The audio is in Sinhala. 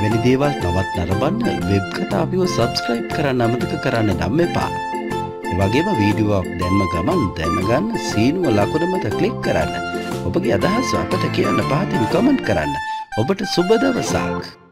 දේවල් තවත් නරඹන්න වෙබ් කතා අපිව සබස්ක්‍රයිබ් කරන්න අමතක කරන්න නම් එපා. ඒ වගේම වීඩියෝවක් දැන්ම ගමන් දැනගන්න සීනුව ලකුණ මත ක්ලික් කරන්න. ඔබගේ අදහස් අපට කියන්න පහතින් කමෙන්ට් කරන්න. ඔබට සුබ දවසක්.